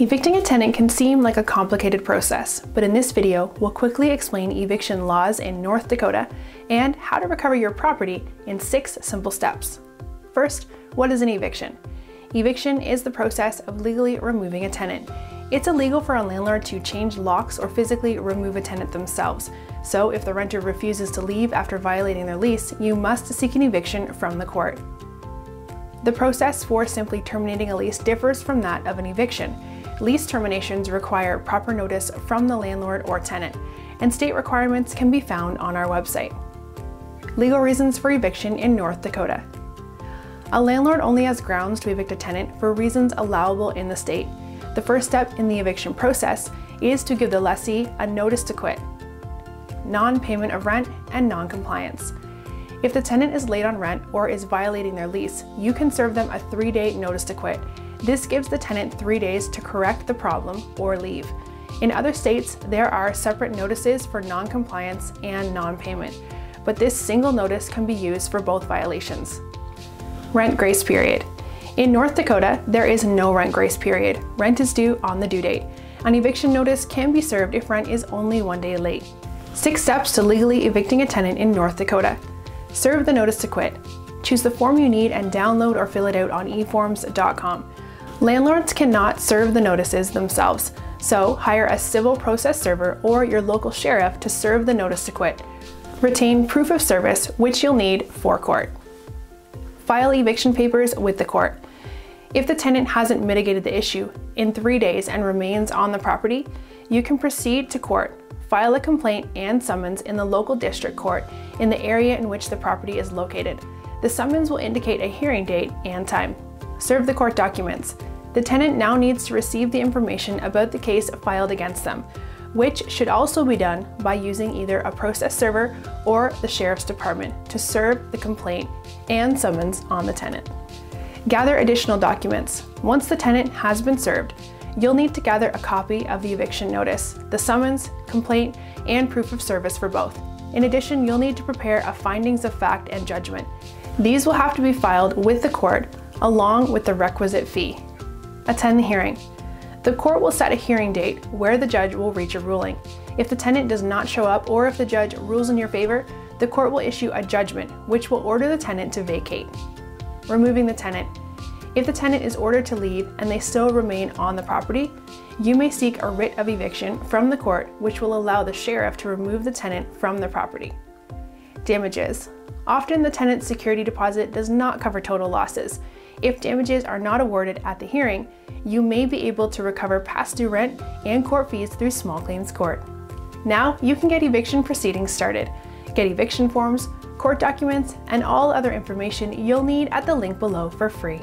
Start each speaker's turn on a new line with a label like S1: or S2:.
S1: Evicting a tenant can seem like a complicated process, but in this video, we'll quickly explain eviction laws in North Dakota and how to recover your property in six simple steps. First, what is an eviction? Eviction is the process of legally removing a tenant. It's illegal for a landlord to change locks or physically remove a tenant themselves. So if the renter refuses to leave after violating their lease, you must seek an eviction from the court. The process for simply terminating a lease differs from that of an eviction. Lease terminations require proper notice from the landlord or tenant, and state requirements can be found on our website. Legal reasons for eviction in North Dakota. A landlord only has grounds to evict a tenant for reasons allowable in the state. The first step in the eviction process is to give the lessee a notice to quit, non-payment of rent, and non-compliance. If the tenant is late on rent or is violating their lease, you can serve them a three-day notice to quit this gives the tenant three days to correct the problem or leave. In other states, there are separate notices for non-compliance and non-payment, but this single notice can be used for both violations. Rent grace period. In North Dakota, there is no rent grace period. Rent is due on the due date. An eviction notice can be served if rent is only one day late. Six steps to legally evicting a tenant in North Dakota. Serve the notice to quit. Choose the form you need and download or fill it out on eforms.com. Landlords cannot serve the notices themselves, so hire a civil process server or your local sheriff to serve the notice to quit. Retain proof of service, which you'll need for court. File eviction papers with the court. If the tenant hasn't mitigated the issue in three days and remains on the property, you can proceed to court, file a complaint and summons in the local district court in the area in which the property is located. The summons will indicate a hearing date and time. Serve the court documents. The tenant now needs to receive the information about the case filed against them, which should also be done by using either a process server or the Sheriff's Department to serve the complaint and summons on the tenant. Gather additional documents. Once the tenant has been served, you'll need to gather a copy of the eviction notice, the summons, complaint, and proof of service for both. In addition, you'll need to prepare a findings of fact and judgment. These will have to be filed with the court along with the requisite fee. Attend the hearing. The court will set a hearing date where the judge will reach a ruling. If the tenant does not show up or if the judge rules in your favor, the court will issue a judgment which will order the tenant to vacate. Removing the tenant. If the tenant is ordered to leave and they still remain on the property, you may seek a writ of eviction from the court which will allow the sheriff to remove the tenant from the property. Damages. Often the tenant's security deposit does not cover total losses. If damages are not awarded at the hearing, you may be able to recover past due rent and court fees through small claims court. Now you can get eviction proceedings started. Get eviction forms, court documents, and all other information you'll need at the link below for free.